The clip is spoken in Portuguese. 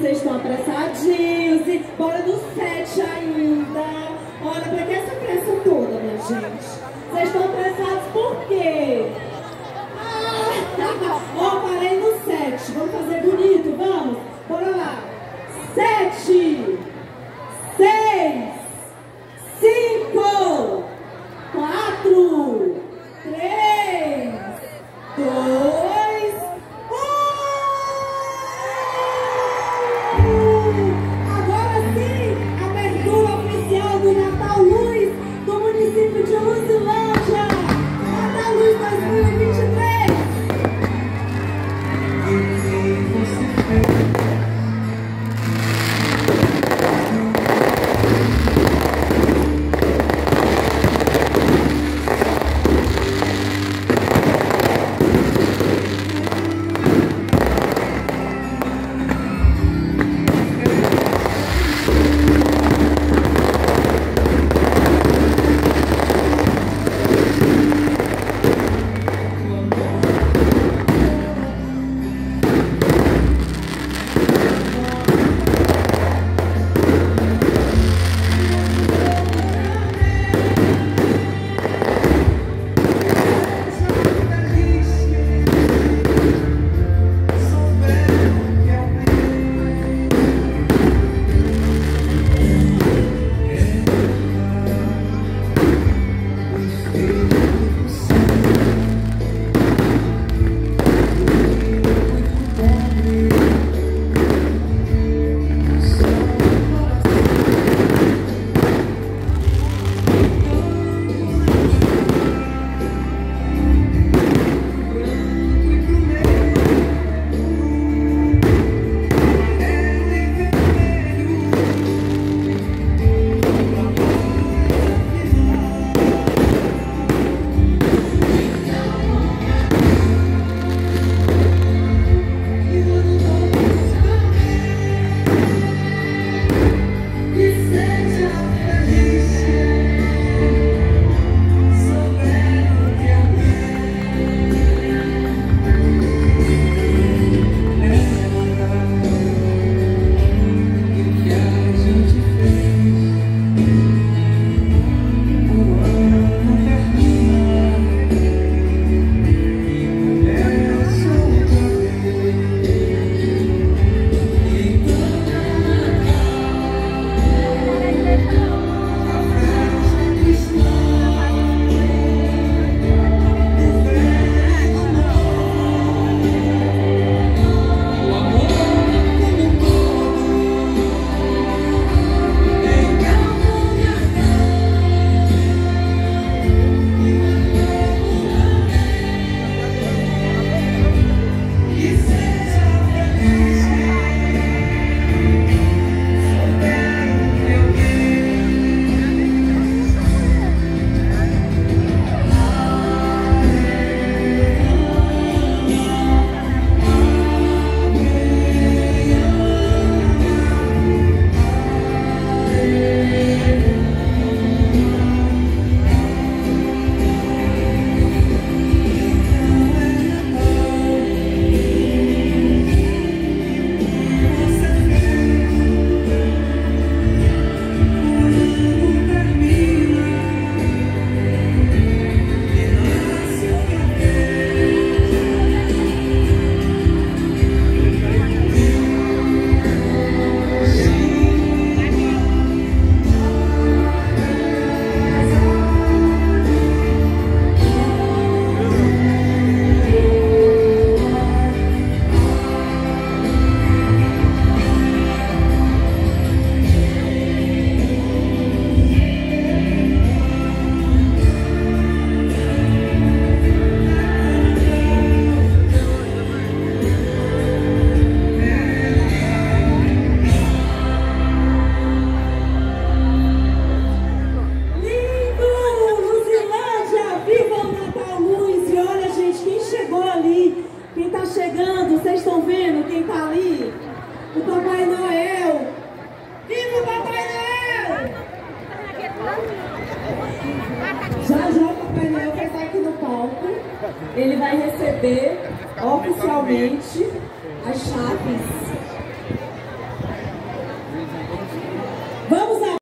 vocês estão apressadinhos. E bora do sete ainda. Olha, pra que essa pressa toda, minha gente? Vocês estão apressados por quê? Ah, ó, parei no sete. Vamos fazer bonito, vamos? Bora lá. Sete. Seis. Cinco. Quatro. Três. Dois. Ele vai receber oficialmente as chaves